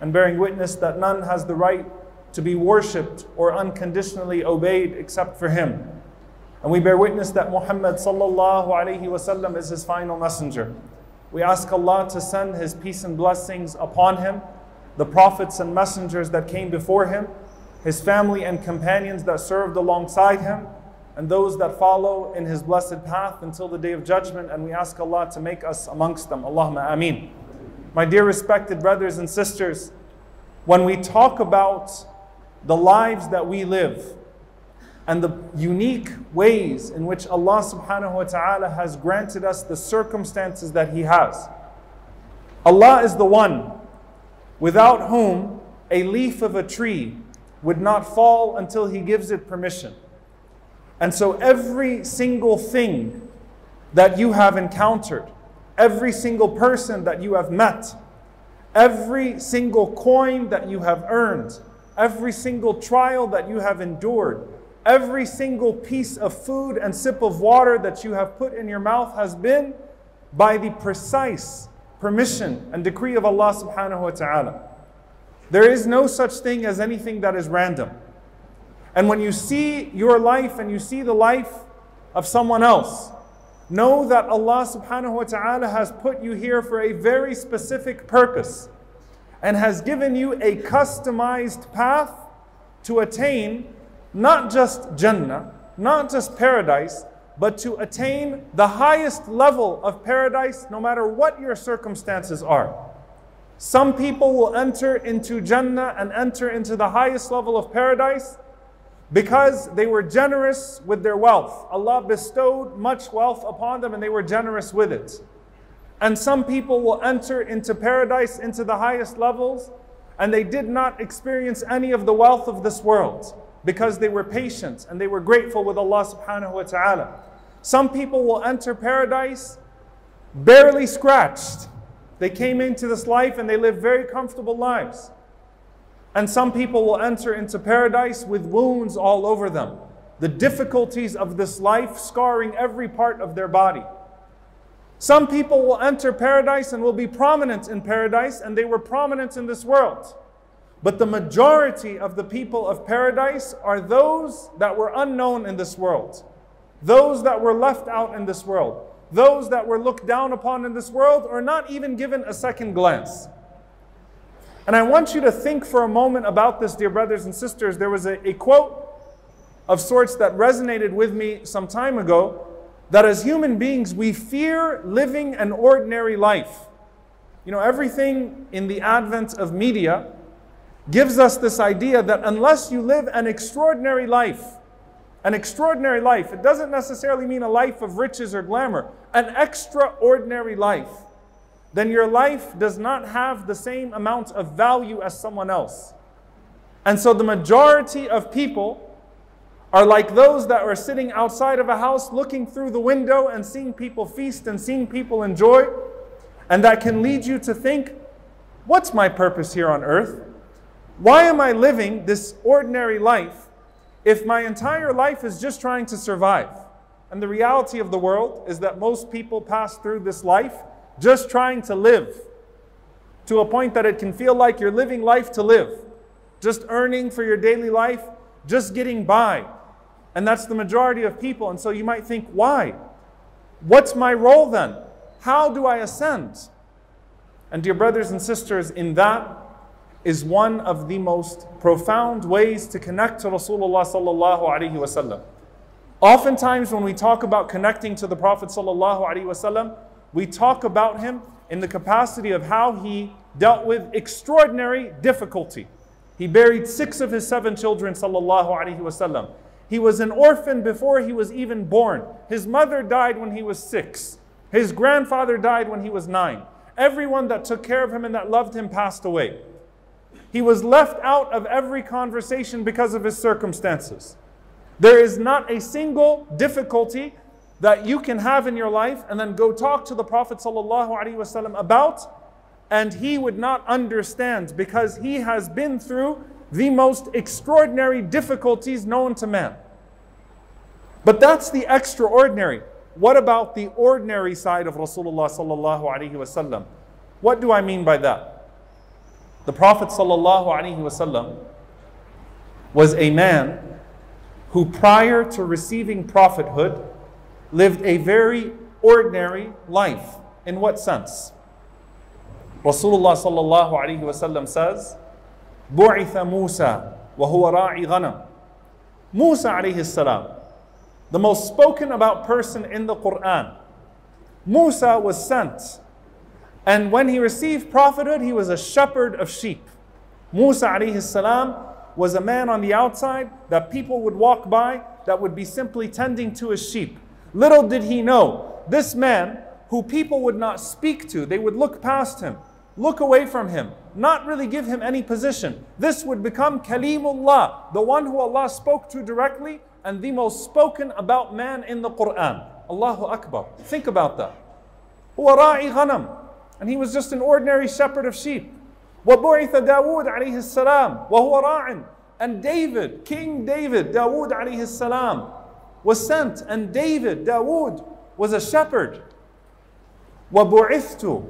and bearing witness that none has the right to be worshipped or unconditionally obeyed except for him. And we bear witness that Muhammad sallallahu alayhi wasallam is his final messenger. We ask Allah to send his peace and blessings upon him, the prophets and messengers that came before him, his family and companions that served alongside him, and those that follow in his blessed path until the day of judgment. And we ask Allah to make us amongst them. Allahumma ameen. My dear respected brothers and sisters, when we talk about the lives that we live and the unique ways in which Allah subhanahu wa ta'ala has granted us the circumstances that He has, Allah is the one without whom a leaf of a tree would not fall until He gives it permission. And so every single thing that you have encountered, every single person that you have met, every single coin that you have earned, every single trial that you have endured, every single piece of food and sip of water that you have put in your mouth has been by the precise permission and decree of Allah subhanahu wa ta'ala. There is no such thing as anything that is random. And when you see your life and you see the life of someone else, know that Allah subhanahu wa ta'ala has put you here for a very specific purpose and has given you a customized path to attain not just Jannah, not just paradise, but to attain the highest level of paradise no matter what your circumstances are. Some people will enter into Jannah and enter into the highest level of paradise because they were generous with their wealth. Allah bestowed much wealth upon them and they were generous with it. And some people will enter into paradise, into the highest levels, and they did not experience any of the wealth of this world because they were patient and they were grateful with Allah subhanahu wa ta'ala. Some people will enter paradise barely scratched. They came into this life and they live very comfortable lives. And some people will enter into paradise with wounds all over them. The difficulties of this life scarring every part of their body. Some people will enter paradise and will be prominent in paradise, and they were prominent in this world. But the majority of the people of paradise are those that were unknown in this world, those that were left out in this world, those that were looked down upon in this world, or not even given a second glance. And I want you to think for a moment about this, dear brothers and sisters. There was a, a quote of sorts that resonated with me some time ago that as human beings, we fear living an ordinary life. You know, everything in the advent of media gives us this idea that unless you live an extraordinary life, an extraordinary life, it doesn't necessarily mean a life of riches or glamour, an extraordinary life then your life does not have the same amount of value as someone else. And so the majority of people are like those that are sitting outside of a house looking through the window and seeing people feast and seeing people enjoy. And that can lead you to think, what's my purpose here on earth? Why am I living this ordinary life if my entire life is just trying to survive? And the reality of the world is that most people pass through this life just trying to live to a point that it can feel like you're living life to live, just earning for your daily life, just getting by. And that's the majority of people. And so you might think, why? What's my role then? How do I ascend? And dear brothers and sisters, in that is one of the most profound ways to connect to Rasulullah sallallahu alaihi wasallam. Oftentimes, when we talk about connecting to the Prophet sallallahu alaihi wasallam, we talk about him in the capacity of how he dealt with extraordinary difficulty. He buried six of his seven children, sallallahu alaihi wasallam. He was an orphan before he was even born. His mother died when he was six. His grandfather died when he was nine. Everyone that took care of him and that loved him passed away. He was left out of every conversation because of his circumstances. There is not a single difficulty that you can have in your life and then go talk to the Prophet ﷺ about, and he would not understand because he has been through the most extraordinary difficulties known to man. But that's the extraordinary. What about the ordinary side of Rasulullah? What do I mean by that? The Prophet ﷺ was a man who, prior to receiving prophethood, lived a very ordinary life. In what sense? Rasulullah ﷺ says, بعث موسى وهو راعي غنم. Musa alayhi salam, the most spoken about person in the Quran. Musa was sent and when he received prophethood, he was a shepherd of sheep. Musa alayhi salam was a man on the outside that people would walk by that would be simply tending to his sheep. Little did he know, this man who people would not speak to, they would look past him, look away from him, not really give him any position. This would become Kalimullah, the one who Allah spoke to directly and the most spoken about man in the Quran. Allahu Akbar. Think about that. هو راعي غنم and he was just an ordinary shepherd of sheep. وبعث داود عليه السلام وهو راع and David, King David, Dawood alayhi salam, was sent, and David, Dawood, was a shepherd. وبعثت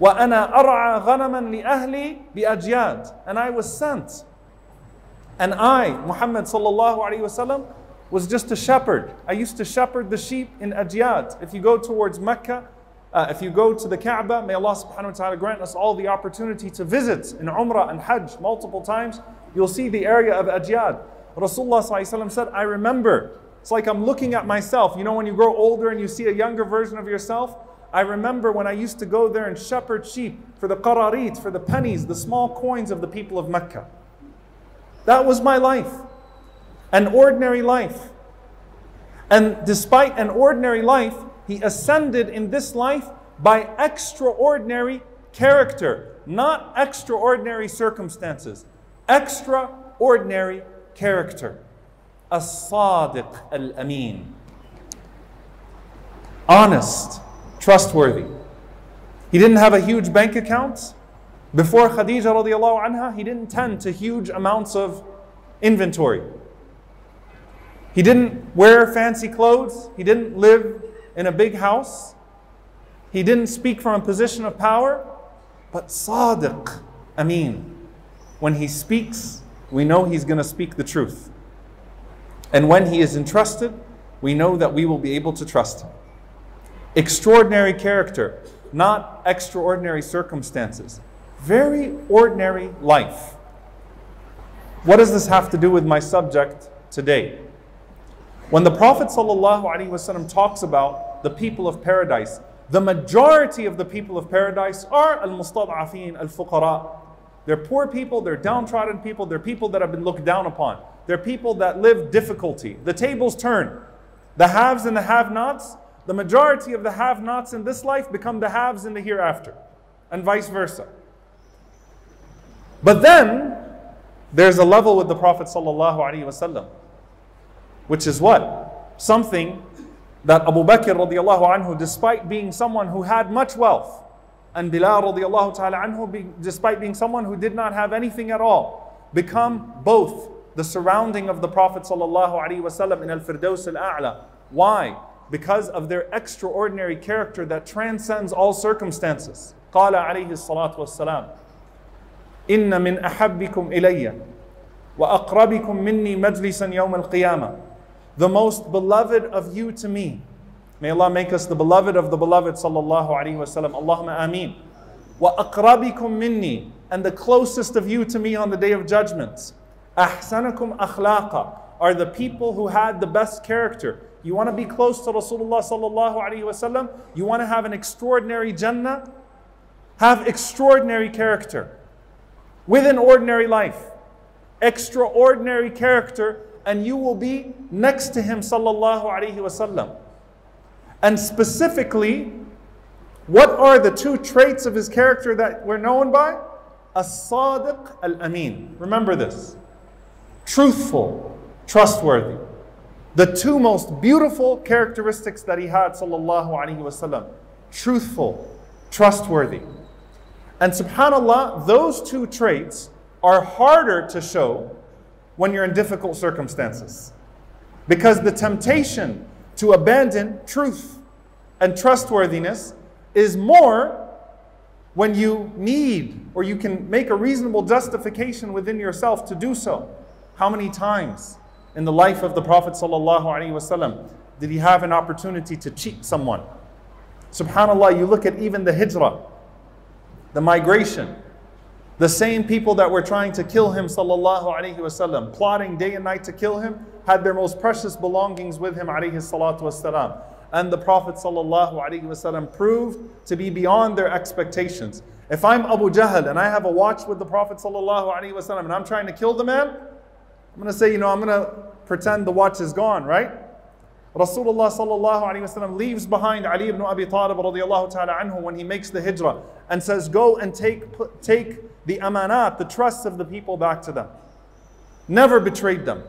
وأنا أرعى غنما لأهلي بأجياد and I was sent. And I, Muhammad sallallahu alayhi wasallam, was just a shepherd. I used to shepherd the sheep in Ajyad. If you go towards Mecca, uh, if you go to the Kaaba, may Allah subhanahu wa ta'ala grant us all the opportunity to visit in Umrah and Hajj multiple times. You'll see the area of Ajyad. Rasulullah said, I remember. it's like I'm looking at myself. You know, when you grow older and you see a younger version of yourself? I remember when I used to go there and shepherd sheep for the qararit, for the pennies, the small coins of the people of Mecca. That was my life. An ordinary life. And despite an ordinary life, he ascended in this life by extraordinary character, not extraordinary circumstances. Extraordinary character. As-Sadiq al-Amin. Honest, trustworthy. He didn't have a huge bank account. Before Khadija radiallahu anha, he didn't tend to huge amounts of inventory. He didn't wear fancy clothes. He didn't live in a big house. He didn't speak from a position of power, but Sadiq, Amin. When he speaks, we know he's going to speak the truth. And when he is entrusted, we know that we will be able to trust him. Extraordinary character, not extraordinary circumstances. Very ordinary life. What does this have to do with my subject today? When the Prophet ﷺ talks about the people of paradise, the majority of the people of paradise are al-mustad'afin, al-fuqara. They're poor people, they're downtrodden people, they're people that have been looked down upon. They're people that live difficulty. The tables turn. The haves and the have-nots, the majority of the have-nots in this life become the haves in the hereafter, and vice versa. But then, there's a level with the Prophet which is what? Something that Abu Bakr radiallahu despite being someone who had much wealth, and Bilal radiallahu despite being someone who did not have anything at all, become both the surrounding of the Prophet sallallahu alaihi wasallam in al-Firdaus al-A'la. Why? Because of their extraordinary character that transcends all circumstances. قال عليه الصلاة والسلام إن من أحبكم إلي وأقربكم مني مجلسا يوم القيامة the most beloved of you to me. May Allah make us the beloved of the beloved sallallahu alaihi wasallam. Allahumma ameen. Wa aqrabikum minni and the closest of you to me on the day of judgment. Ahsanakum akhlaqa are the people who had the best character. You want to be close to Rasulullah sallallahu alaihi wasallam? You want to have an extraordinary Jannah? Have extraordinary character with an ordinary life. Extraordinary character and you will be next to him sallallahu alaihi wasallam. And specifically, what are the two traits of his character that we're known by? As-sadiq al-amin. Remember this. Truthful, trustworthy. The two most beautiful characteristics that he had sallallahu alaihi wasallam. Truthful, trustworthy. And subhanallah, those two traits are harder to show when you're in difficult circumstances. Because the temptation to abandon truth and trustworthiness is more when you need or you can make a reasonable justification within yourself to do so. How many times in the life of the Prophet ﷺ did he have an opportunity to cheat someone? SubhanAllah, you look at even the hijrah, the migration, the same people that were trying to kill him, sallallahu plotting day and night to kill him, had their most precious belongings with him, alayhi. And the Prophet sallallahu proved to be beyond their expectations. If I'm Abu Jahl and I have a watch with the Prophet sallallahu and I'm trying to kill the man, I'm going to say, you know, I'm going to pretend the watch is gone, right? Rasulullah sallallahu leaves behind Ali ibn Abi Talib radiallahu ta'ala anhu when he makes the hijrah and says, go and take, take the amanat, the trusts of the people back to them. Never betrayed them.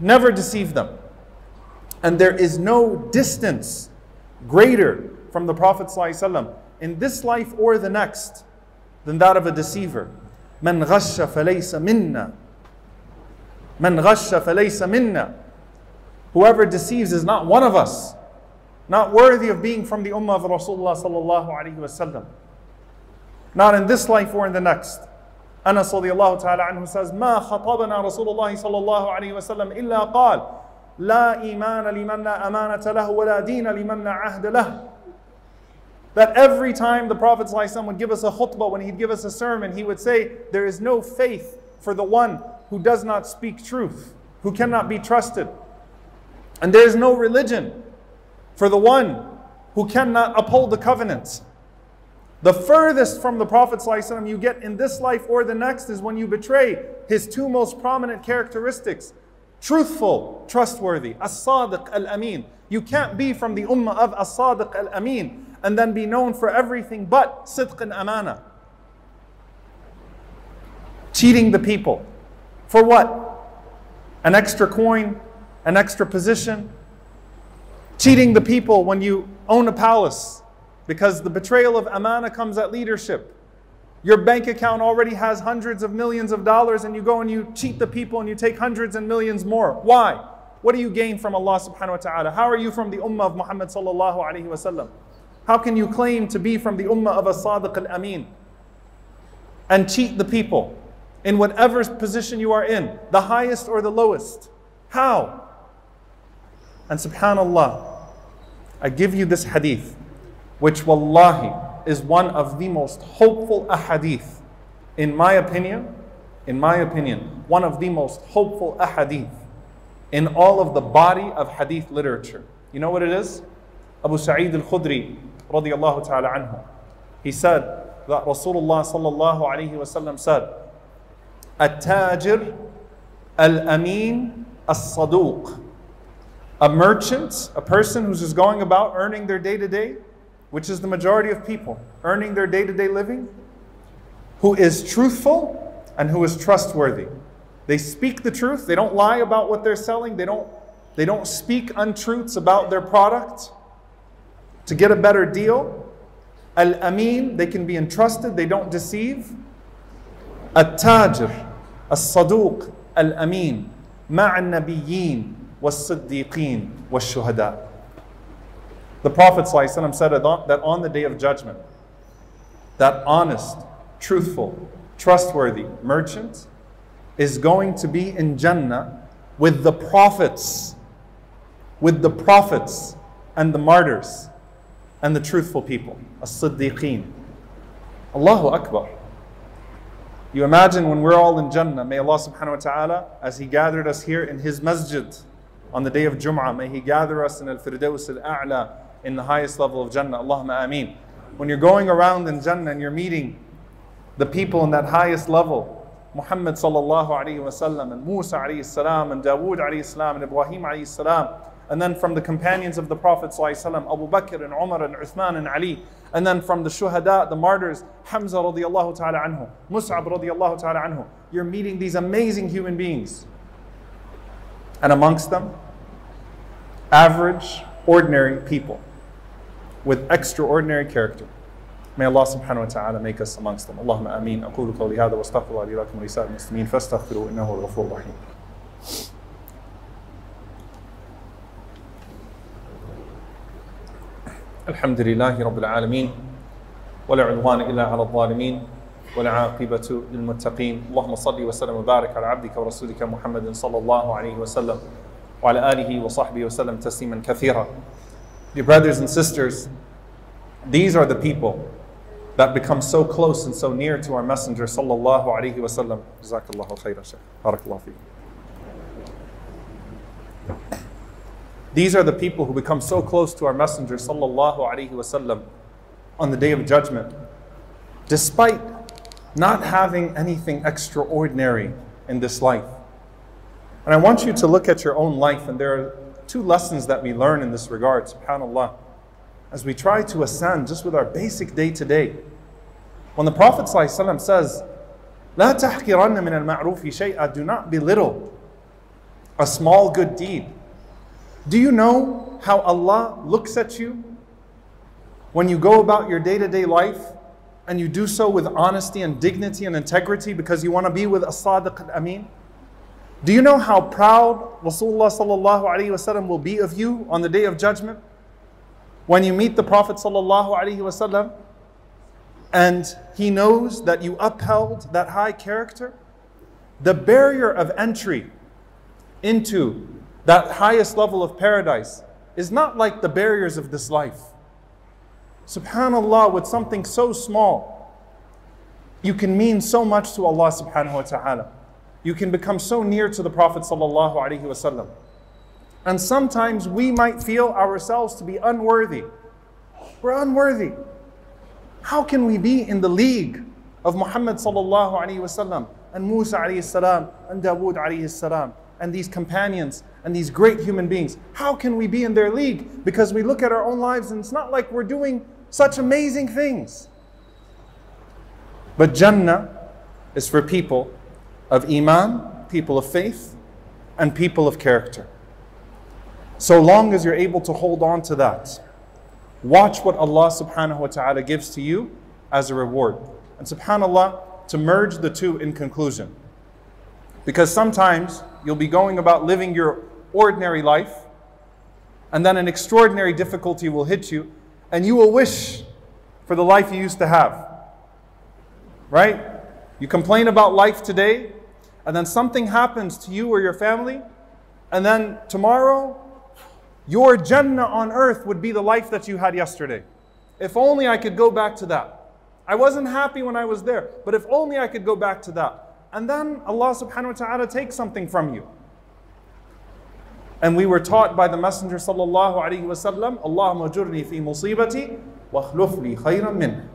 Never deceived them. And there is no distance greater from the Prophet ﷺ in this life or the next than that of a deceiver. من غش فليس منا من غش فليس منا Whoever deceives is not one of us, not worthy of being from the ummah of Rasulullah sallallahu alaihi wasallam. Not in this life or in the next. Anas radiallahu ta'ala anhu says, ما خطبنا رسول الله صلى الله عليه وسلم إلا قال لا إيمان لمن لا أمانة له ولا دين لمن لا عهد له. That every time the Prophet ﷺ would give us a khutbah, when he'd give us a sermon, he would say, There is no faith for the one who does not speak truth, who cannot be trusted. And there is no religion for the one who cannot uphold the covenants. The furthest from the Prophet ﷺ you get in this life or the next is when you betray his two most prominent characteristics truthful, trustworthy, as-sadiq al-amin. You can't be from the ummah of as-sadiq al-amin and then be known for everything but sidq and amana. Cheating the people. For what? An extra coin, an extra position. Cheating the people when you own a palace because the betrayal of amana comes at leadership. Your bank account already has hundreds of millions of dollars and you go and you cheat the people and you take hundreds and millions more. Why? What do you gain from Allah subhanahu wa ta'ala? How are you from the ummah of Muhammad sallallahu alayhi wa sallam? How can you claim to be from the ummah of a sadiq al-amin and cheat the people in whatever position you are in, the highest or the lowest? How? And subhanallah, I give you this hadith, which wallahi, is one of the most hopeful ahadith. In my opinion, in my opinion, one of the most hopeful ahadith in all of the body of hadith literature. You know what it is? Abu Sa'id al-Khudri radiyallahu ta'ala anhu. He said that Rasulullah sallallahu alayhi wasallam said, التاجر الأمين الصدوق A merchant, a person who's just going about earning their day to day, which is the majority of people, earning their day to day living, who is truthful and who is trustworthy. They speak the truth, they don't lie about what they're selling, they don't, they don't speak untruths about their product to get a better deal. Al Amin, they can be entrusted, they don't deceive. Al Tajir, Al Saduq, Al Amin, مع النبيين والصديقين والشهداء. The Prophet ﷺ said that on the day of judgment, that honest, truthful, trustworthy merchant is going to be in Jannah with the prophets, with the prophets and the martyrs and the truthful people, as-siddiqeen. Allahu Akbar. You imagine when we're all in Jannah, may Allah subhanahu wa ta'ala, as He gathered us here in His masjid on the day of Jum'ah, may He gather us in Al-Firdaus Al-A'la, in the highest level of Jannah. Allahumma ameen. When you're going around in Jannah and you're meeting the people in that highest level, Muhammad sallallahu alayhi wasallam and Musa alayhi salam and Dawood alayhi salam and Ibrahim alayhi salam, and then from the companions of the Prophet sallallahu Abu Bakr and Umar and Uthman and Ali, and then from the shuhada, the martyrs, Hamza radiallahu ta'ala anhu, Mus'ab radiallahu ta'ala anhu. You're meeting these amazing human beings. And amongst them, average, ordinary people with extraordinary character. May Allah subhanahu wa ta'ala make us amongst them. Allahumma ameen. أقول قولي هذا واستغفر الله لي ولكم ولسائر المسلمين فاستغفروه إنه هو الغفور الرحيم. الحمد لله رب العالمين ولا عدوان إلا على الظالمين ولا عاقبة للمتقين. اللهم صل وسلم وبارك على عبدك ورسولك محمد صلى الله عليه وسلم وعلى آله وصحبه وسلم تسليما كثيرا. Dear brothers and sisters, these are the people that become so close and so near to our messenger صلى الله عليه وسلم جزاك الله خيرا شيخ بارك الله فيك These are the people who become so close to our Messenger sallallahu alaihi wasallam on the day of judgment, despite not having anything extraordinary in this life. And I want you to look at your own life, and there are two lessons that we learn in this regard, subhanAllah, as we try to ascend just with our basic day to day. When the Prophet ﷺ says, لا تحقرن من المعروف شيئا, do not belittle a small good deed. do you know how Allah looks at you when you go about your day to day life and you do so with honesty and dignity and integrity because you want to be with as-sadiq al-amin? Do you know how proud Rasulullah wasallam will be of you on the day of judgment? When you meet the Prophet wasallam and he knows that you upheld that high character, the barrier of entry into that highest level of paradise is not like the barriers of this life. Subhanallah, with something so small, you can mean so much to Allah subhanahu wa ta'ala you can become so near to the Prophet sallallahu alaihi wasallam. And sometimes we might feel ourselves to be unworthy. We're unworthy. How can we be in the league of Muhammad sallallahu alaihi wasallam and Musa alayhi salam and Dawood alayhi salam and these companions and these great human beings? How can we be in their league? Because we look at our own lives and it's not like we're doing such amazing things. But Jannah is for people of Iman, people of faith, and people of character. So long as you're able to hold on to that, watch what Allah subhanahu wa ta'ala gives to you as a reward. And subhanAllah, to merge the two in conclusion. Because sometimes you'll be going about living your ordinary life, and then an extraordinary difficulty will hit you, and you will wish for the life you used to have. Right? You complain about life today, and then something happens to you or your family, and then tomorrow, your Jannah on earth would be the life that you had yesterday. If only I could go back to that. I wasn't happy when I was there, but if only I could go back to that. And then Allah subhanahu wa ta'ala takes something from you. And we were taught by the Messenger sallallahu alayhi wa sallam, Allahumma jurni fi musibati wa li khayran min.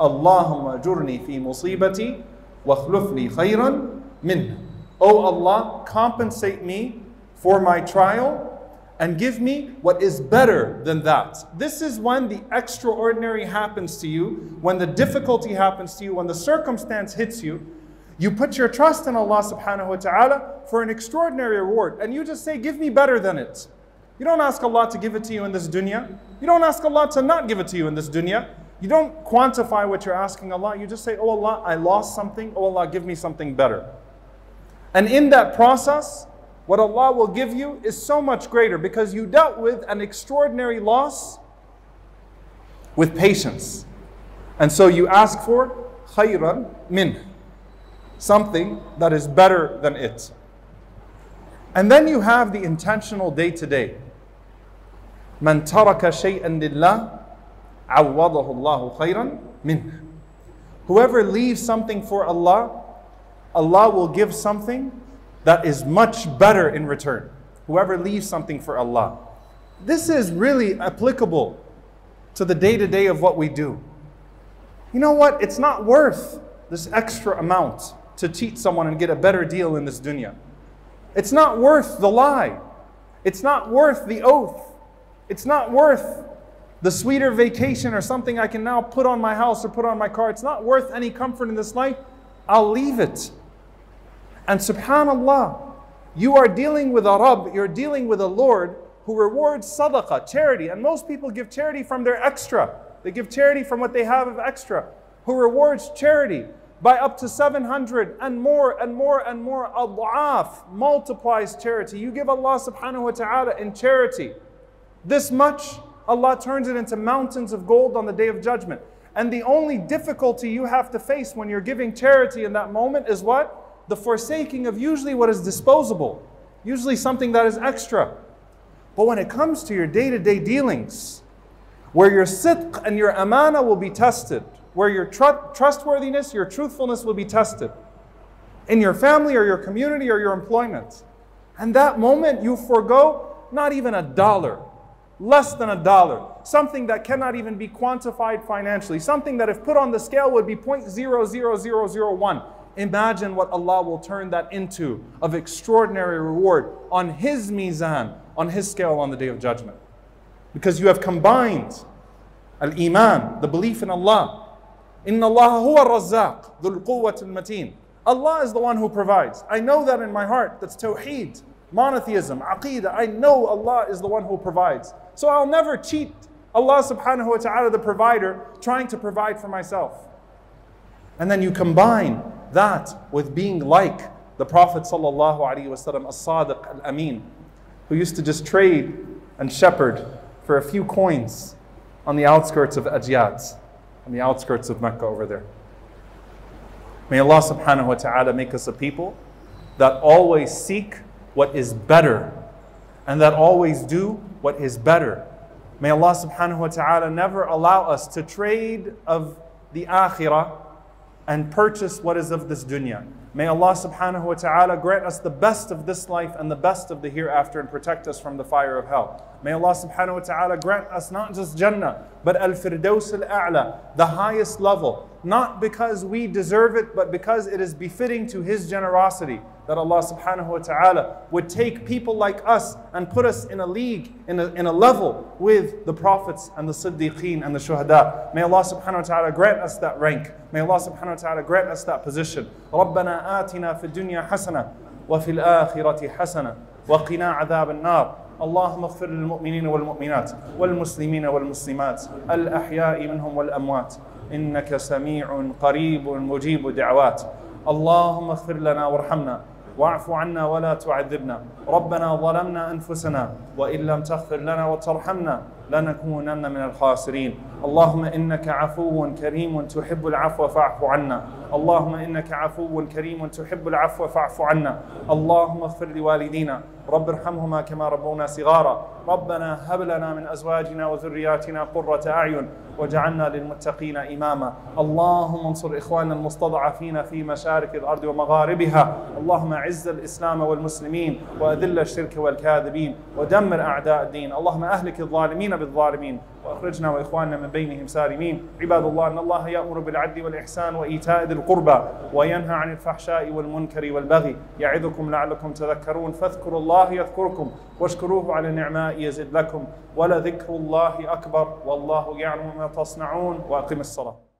Allahumma jurni fi musibati wa li khayran min. O Allah, compensate me for my trial and give me what is better than that. This is when the extraordinary happens to you, when the difficulty happens to you, when the circumstance hits you. You put your trust in Allah subhanahu wa ta'ala for an extraordinary reward, and you just say, Give me better than it. You don't ask Allah to give it to you in this dunya. You don't ask Allah to not give it to you in this dunya. You don't quantify what you're asking Allah. You just say, Oh Allah, I lost something. Oh Allah, give me something better. And in that process, what Allah will give you is so much greater because you dealt with an extraordinary loss with patience. And so you ask for khayran min, something that is better than it. And then you have the intentional day to day. من ترك شيئا لله عوضه الله خيرا منه. Whoever leaves something for Allah, Allah will give something that is much better in return. Whoever leaves something for Allah. This is really applicable to the day to day of what we do. You know what? It's not worth this extra amount to cheat someone and get a better deal in this dunya. It's not worth the lie. It's not worth the oath. It's not worth the sweeter vacation or something I can now put on my house or put on my car. It's not worth any comfort in this life. I'll leave it. And subhanAllah, you are dealing with a Rabb, you're dealing with a Lord who rewards sadaqah, charity. And most people give charity from their extra. They give charity from what they have of extra. Who rewards charity by up to 700 and more and more and more. Ad'af multiplies charity. You give Allah subhanahu wa ta'ala in charity. This much, Allah turns it into mountains of gold on the day of judgment. And the only difficulty you have to face when you're giving charity in that moment is what? The forsaking of usually what is disposable, usually something that is extra. But when it comes to your day to day dealings, where your sidq and your amana will be tested, where your tr- trustworthiness, your truthfulness will be tested, in your family or your community or your employment. And that moment you forego not even a dollar, less than a dollar, something that cannot even be quantified financially, something that if put on the scale would be 0.00001. Imagine what Allah will turn that into of extraordinary reward on His mizan, on His scale on the day of judgment. Because you have combined al-iman, the belief in Allah. Inna Allah huwa razzaq, dhul quwwat al-mateen. Allah is the one who provides. I know that in my heart. That's tawheed, monotheism, aqidah. I know Allah is the one who provides. So I'll never cheat Allah subhanahu wa ta'ala, the provider, trying to provide for myself. And then you combine that with being like the Prophet sallallahu alaihi wasallam, as-sadiq al-amin, who used to just trade and shepherd for a few coins on the outskirts of Ajyad, on the outskirts of Mecca over there. May Allah subhanahu wa ta'ala make us a people that always seek what is better and that always do what is better. May Allah subhanahu wa ta'ala never allow us to trade of the akhirah and purchase what is of this dunya. May Allah subhanahu wa ta'ala grant us the best of this life and the best of the hereafter and protect us from the fire of hell. May Allah subhanahu wa ta'ala grant us not just Jannah, but Al Firdaus Al A'la, the highest level, not because we deserve it, but because it is befitting to His generosity that Allah subhanahu wa ta'ala would take people like us and put us in a league, in a, in a level with the prophets and the siddiqeen and the shuhada. May Allah subhanahu wa ta'ala grant us that rank. May Allah subhanahu wa ta'ala grant us that position. ربنا آتنا في الدنيا حسنة وفي الآخرة حسنة وقنا عذاب النار اللهم اغفر للمؤمنين والمؤمنات والمسلمين والمسلمات الأحياء منهم والأموات إنك سميع قريب مجيب دعوات اللهم اغفر لنا وارحمنا واعف عنا ولا تعذبنا. ربنا ظلمنا أنفسنا وإن لم تغفر لنا وترحمنا لنكونن من الخاسرين. اللهم إنك عفو كريم تحب العفو فاعف عنا. اللهم إنك عفو كريم تحب العفو فاعف عنا. اللهم اغفر لوالدينا رب ارحمهما كما ربونا صغارا. ربنا هب لنا من أزواجنا وذرياتنا قرة أعين واجعلنا للمتقين إماما. اللهم انصر إخواننا المستضعفين في مشارق الأرض ومغاربها. اللهم أعز الإسلام والمسلمين وأذل الشرك والكاذبين ودمر أعداء الدين. اللهم أهلك الظالمين بالظالمين. وأخرجنا وإخواننا من بينهم سالمين. عباد الله إن الله يأمر بالعدل والإحسان وإيتاء ذي القربى وينهى عن الفحشاء والمنكر والبغي. يعظكم لعلكم تذكرون. فاذكروا الله يذكركم واشكروه على النعماء يزد لكم. ولذكر الله أكبر. والله يعلم ما تصنعون. وأقم الصلاة.